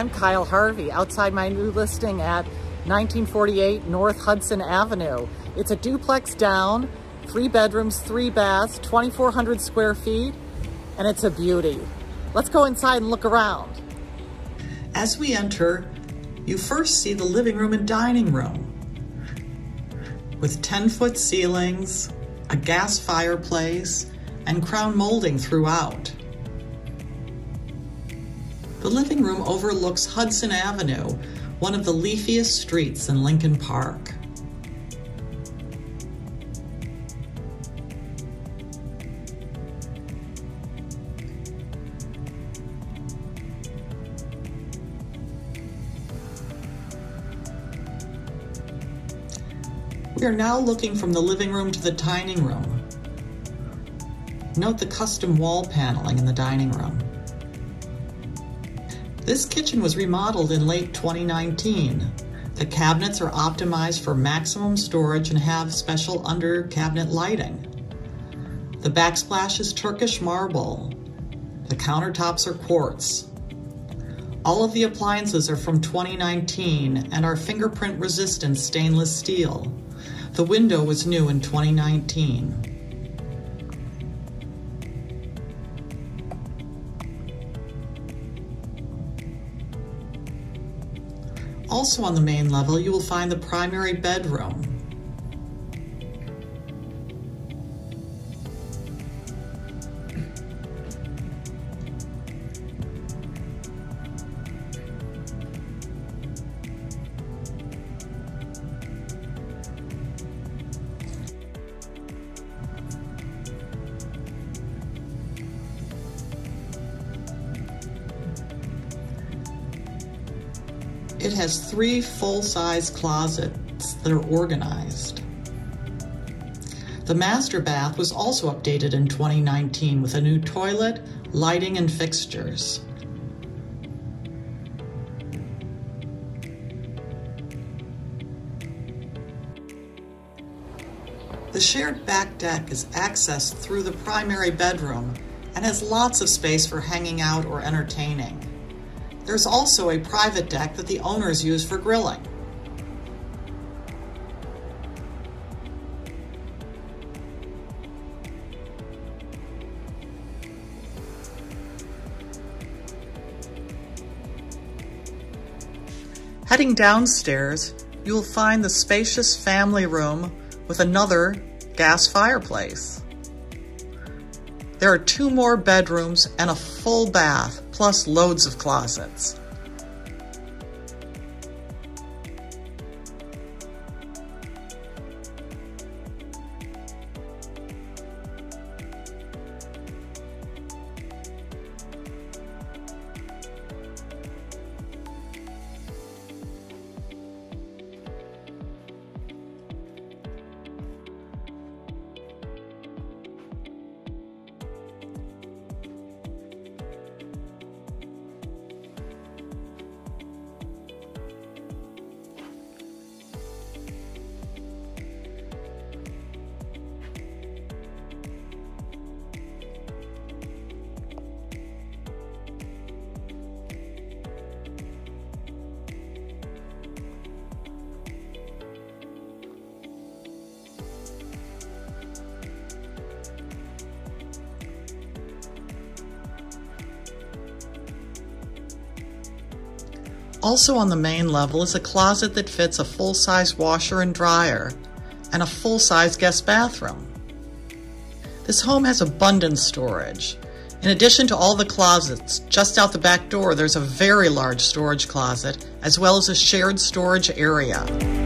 I'm Kyle Harvey outside my new listing at 1948 North Hudson Avenue. It's a duplex down, three bedrooms, three baths, 2,400 square feet, and it's a beauty. Let's go inside and look around. As we enter, you first see the living room and dining room with 10 foot ceilings, a gas fireplace, and crown molding throughout. The living room overlooks Hudson Avenue, one of the leafiest streets in Lincoln Park. We are now looking from the living room to the dining room. Note the custom wall paneling in the dining room. This kitchen was remodeled in late 2019. The cabinets are optimized for maximum storage and have special under cabinet lighting. The backsplash is Turkish marble. The countertops are quartz. All of the appliances are from 2019 and are fingerprint resistant stainless steel. The window was new in 2019. Also on the main level, you will find the primary bedroom. It has three full-size closets that are organized. The master bath was also updated in 2019 with a new toilet, lighting, and fixtures. The shared back deck is accessed through the primary bedroom and has lots of space for hanging out or entertaining. There's also a private deck that the owners use for grilling. Heading downstairs, you will find the spacious family room with another gas fireplace. There are two more bedrooms and a full bath plus loads of closets. Also on the main level is a closet that fits a full-size washer and dryer and a full-size guest bathroom. This home has abundant storage. In addition to all the closets, just out the back door there's a very large storage closet as well as a shared storage area.